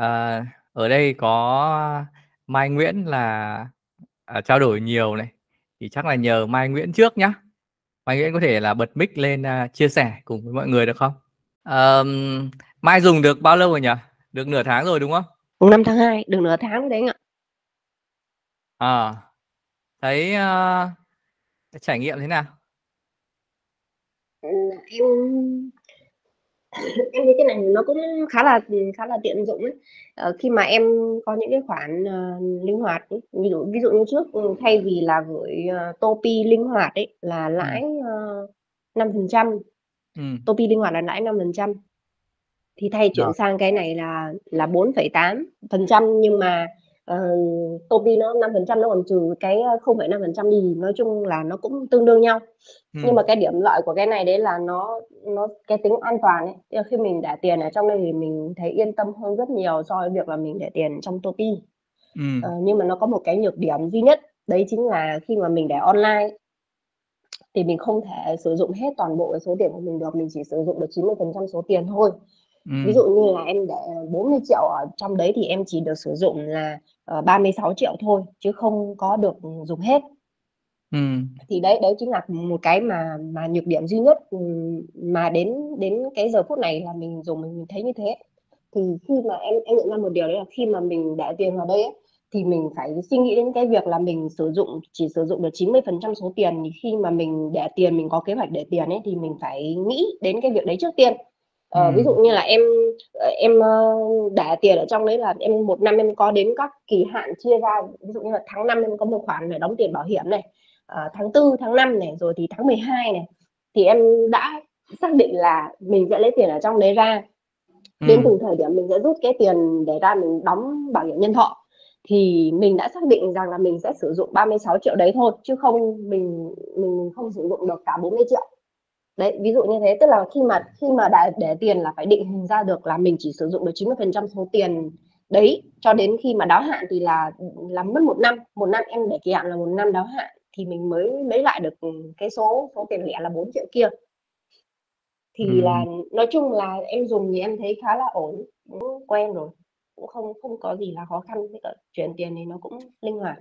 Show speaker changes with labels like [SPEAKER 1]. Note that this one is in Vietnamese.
[SPEAKER 1] Ờ, ở đây có Mai Nguyễn là, à, trao đổi nhiều này, thì chắc là nhờ Mai Nguyễn trước nhá. Mai Nguyễn có thể là bật mic lên, a, chia sẻ cùng với mọi người được không? Ờm, Mai dùng được bao lâu rồi nhỉ? Được nửa tháng rồi, đúng không?
[SPEAKER 2] Mùng 5 tháng 2, được nửa tháng đấy anh ạ.
[SPEAKER 1] Ờ, thấy, ơ, cái trải nghiệm thế nào?
[SPEAKER 2] Ừm, em em thấy cái này nó cũng khá là, khá là tiện dụng ấy. Ờ, khi mà em có những cái khoản, ờ, linh hoạt ấy, ví dụ ví dụ như trước, ừm, thay vì là gửi, ờ, Topi linh hoạt ấy, là lãi,
[SPEAKER 1] Ừm.
[SPEAKER 2] ơ, 5%,
[SPEAKER 1] Ừm.
[SPEAKER 2] Topi linh hoạt là lãi 5%. Thì thay
[SPEAKER 1] Rồi.
[SPEAKER 2] chuyển sang cái này là là 4,8%, nhưng mà, ờ, Topi nó 5% nó còn trừ cái, ơ, 0,5% đi, nói chung là nó cũng tương đương nhau. Nhưng
[SPEAKER 1] Ừm.
[SPEAKER 2] mà cái điểm lợi của cái này đấy là nó nó cái tính an toàn ấy, khi mình để tiền ở trong đây thì mình thấy yên tâm hơn rất nhiều so với việc là mình để tiền trong Topi. Ờ,
[SPEAKER 1] Ừm.
[SPEAKER 2] nhưng mà nó có một cái nhược điểm duy nhất, đấy chính là khi mà mình để online thì mình không thể sử dụng hết toàn bộ cái số tiền của mình được, mình chỉ sử dụng được 90% số tiền thôi. Ví
[SPEAKER 1] Ừm.
[SPEAKER 2] dụ như là em để 40.000.000 ở trong đấy thì em chỉ được sử dụng là, ờ, 36.000.000 thôi, chứ không có được, dùng hết.
[SPEAKER 1] Ừm.
[SPEAKER 2] Thì đấy đấy chính là, một cái mà mà nhược điểm duy nhất, ừm, mà đến đến cái giờ phút này là mình dùng mình thấy như thế. Thì khi mà em em nhận ra một điều đấy là khi mà mình để tiền vào đây ấy, thì mình phải suy nghĩ đến cái việc là mình sử dụng chỉ sử dụng được 90% số tiền, thì khi mà mình để tiền, mình có kế hoạch để tiền ấy, thì mình phải nghĩ đến cái việc đấy trước tiên. Ờ, ví dụ
[SPEAKER 1] Ừm.
[SPEAKER 2] như là em, ờ, em, ơ, để tiền ở trong đấy là em 1 năm em có đến các kỳ hạn chia ra, ví dụ như là tháng 5 em có một khoản để đóng tiền bảo hiểm này, ờ, tháng 4, tháng 5 này, rồi thì tháng 12 này, thì em đã xác định là mình sẽ lấy tiền ở trong đấy ra. Đến
[SPEAKER 1] Ừm.
[SPEAKER 2] từng thời điểm mình sẽ rút cái tiền để ra mình đóng bảo hiểm nhân thọ, thì mình đã xác định rằng là mình sẽ sử dụng 36.000.000 đấy thôi, chứ không mình mình không sử dụng được cả 40.000.000. Đấy, ví dụ như thế, tức là khi mà khi mà đã để tiền là phải định hình ra được là mình chỉ sử dụng được 90% số tiền đấy, cho đến khi mà đáo hạn thì là, ừm, là mất 1 năm, 1 năm em để kỳ hạn là 1 năm đáo hạn thì mình mới lấy lại được, cái số số tiền lẻ là 4.000.000 kia. Thì là
[SPEAKER 1] Ừm.
[SPEAKER 2] nói chung là em dùng thì em thấy khá là ổn, cũng quen rồi, cũng không không có gì là khó khăn, với cả chuyển tiền thì nó cũng linh hoạt.